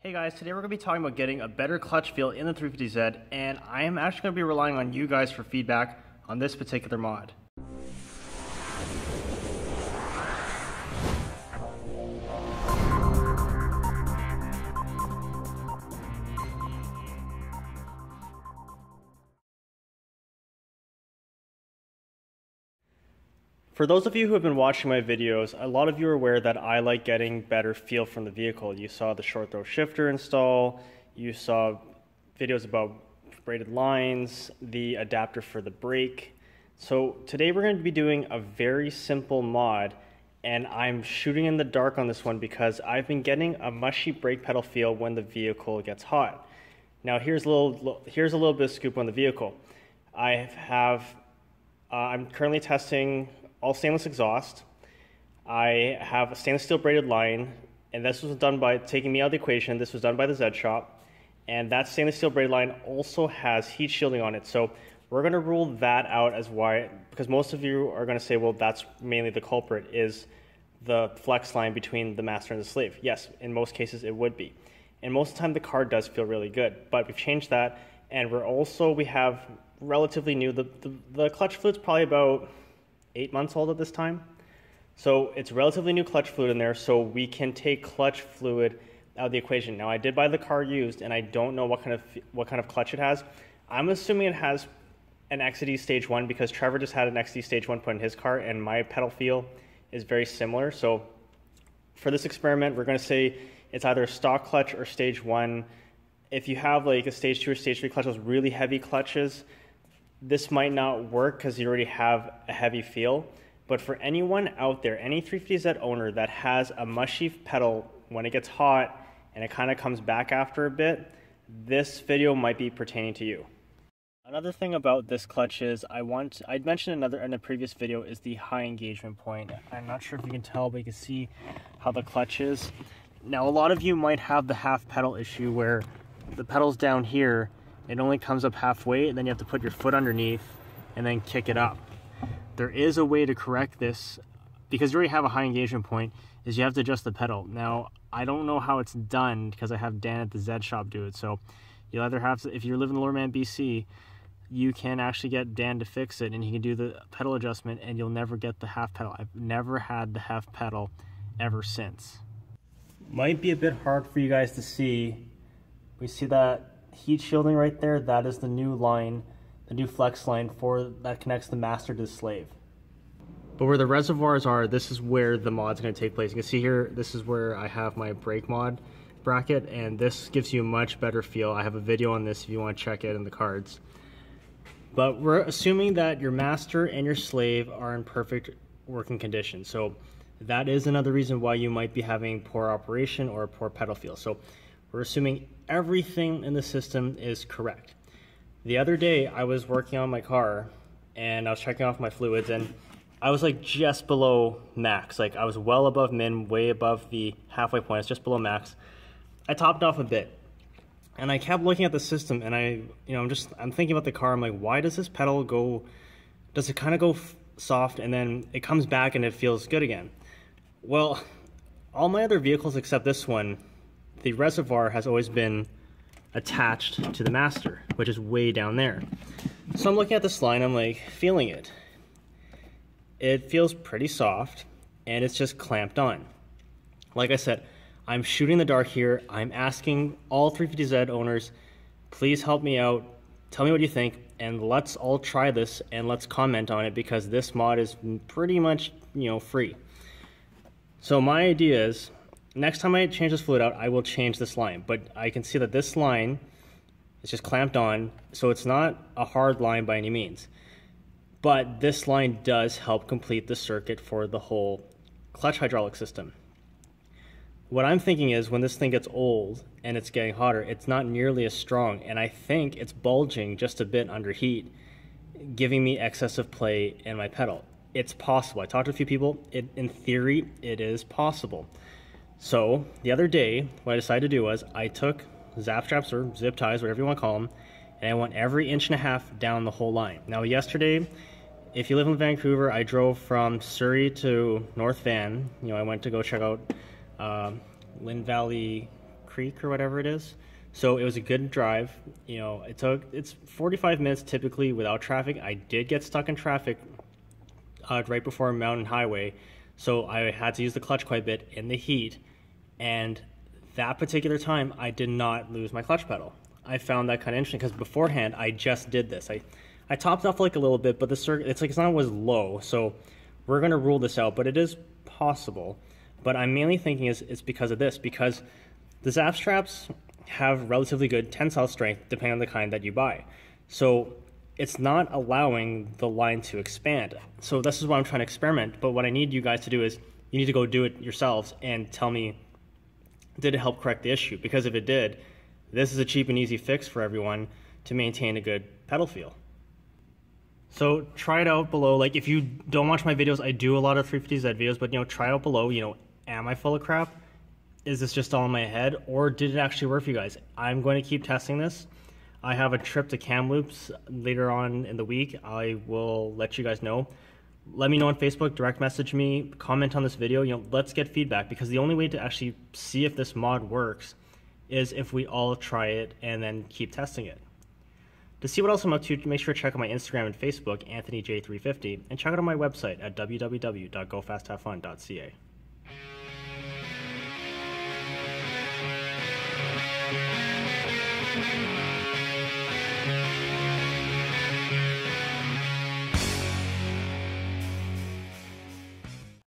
Hey guys, today we're going to be talking about getting a better clutch feel in the 350Z and I am actually going to be relying on you guys for feedback on this particular mod. For those of you who have been watching my videos, a lot of you are aware that I like getting better feel from the vehicle. You saw the short throw shifter install, you saw videos about braided lines, the adapter for the brake. So today we're going to be doing a very simple mod and I'm shooting in the dark on this one because I've been getting a mushy brake pedal feel when the vehicle gets hot. Now here's a little, here's a little bit of scoop on the vehicle. I have, uh, I'm currently testing all stainless exhaust. I have a stainless steel braided line, and this was done by taking me out of the equation. This was done by the Z Shop, and that stainless steel braided line also has heat shielding on it. So we're going to rule that out as why, because most of you are going to say, well, that's mainly the culprit is the flex line between the master and the slave. Yes, in most cases it would be. And most of the time the car does feel really good, but we've changed that. And we're also, we have relatively new, the, the, the clutch fluid's probably about eight months old at this time. So it's relatively new clutch fluid in there, so we can take clutch fluid out of the equation. Now I did buy the car used, and I don't know what kind of what kind of clutch it has. I'm assuming it has an Exedy Stage One because Trevor just had an Exedy Stage One put in his car, and my pedal feel is very similar. So for this experiment, we're going to say it's either stock clutch or Stage One. If you have like a Stage Two or Stage Three clutch, those really heavy clutches, this might not work because you already have a heavy feel. But for anyone out there, any 350Z owner that has a mushy pedal when it gets hot and it kind of comes back after a bit, this video might be pertaining to you. Another thing about this clutch is I want, I'd mentioned another in a previous video is the high engagement point. I'm not sure if you can tell, but you can see how the clutch is. Now a lot of you might have the half pedal issue where the pedal's down here it only comes up halfway and then you have to put your foot underneath and then kick it up. There is a way to correct this because you already have a high engagement point is you have to adjust the pedal. Now, I don't know how it's done because I have Dan at the Z shop do it. So you'll either have to, if you live in Lower BC, you can actually get Dan to fix it and he can do the pedal adjustment and you'll never get the half pedal. I've never had the half pedal ever since. Might be a bit hard for you guys to see. We see that heat shielding right there, that is the new line, the new flex line for that connects the master to the slave. But where the reservoirs are, this is where the mod's going to take place. You can see here, this is where I have my brake mod bracket, and this gives you a much better feel. I have a video on this if you want to check it in the cards. But we're assuming that your master and your slave are in perfect working condition. So that is another reason why you might be having poor operation or poor pedal feel. So we're assuming everything in the system is correct. The other day, I was working on my car and I was checking off my fluids and I was like just below max. Like I was well above min, way above the halfway point. It's just below max. I topped off a bit and I kept looking at the system and I, you know, I'm just, I'm thinking about the car. I'm like, why does this pedal go, does it kind of go soft and then it comes back and it feels good again? Well, all my other vehicles except this one the reservoir has always been attached to the master, which is way down there. So I'm looking at this line, I'm like feeling it. It feels pretty soft and it's just clamped on. Like I said, I'm shooting the dark here. I'm asking all 350Z owners, please help me out. Tell me what you think and let's all try this and let's comment on it because this mod is pretty much, you know, free. So my idea is next time I change this fluid out, I will change this line. But I can see that this line is just clamped on, so it's not a hard line by any means. But this line does help complete the circuit for the whole clutch hydraulic system. What I'm thinking is when this thing gets old and it's getting hotter, it's not nearly as strong, and I think it's bulging just a bit under heat, giving me excessive play in my pedal. It's possible. I talked to a few people. It, in theory, it is possible. So the other day, what I decided to do was I took zap straps or zip ties, whatever you want to call them, and I went every inch and a half down the whole line. Now, yesterday, if you live in Vancouver, I drove from Surrey to North Van. You know, I went to go check out uh, Lynn Valley Creek or whatever it is. So it was a good drive. You know, it took it's 45 minutes typically without traffic. I did get stuck in traffic uh, right before Mountain Highway, so I had to use the clutch quite a bit in the heat. And that particular time, I did not lose my clutch pedal. I found that kind of interesting because beforehand I just did this. I I topped off like a little bit, but the circuit it's like it's not was low. So we're gonna rule this out, but it is possible. But I'm mainly thinking is it's because of this because the Zap straps have relatively good tensile strength depending on the kind that you buy. So it's not allowing the line to expand. So this is why I'm trying to experiment. But what I need you guys to do is you need to go do it yourselves and tell me did it help correct the issue? Because if it did, this is a cheap and easy fix for everyone to maintain a good pedal feel. So try it out below. Like if you don't watch my videos, I do a lot of 350Z videos, but you know, try out below, you know, am I full of crap? Is this just all in my head or did it actually work for you guys? I'm going to keep testing this. I have a trip to Kamloops later on in the week. I will let you guys know. Let me know on Facebook, direct message me, comment on this video. You know, let's get feedback because the only way to actually see if this mod works is if we all try it and then keep testing it. To see what else I'm up to, make sure to check out my Instagram and Facebook, AnthonyJ350, and check out my website at www.gofasthavefun.ca.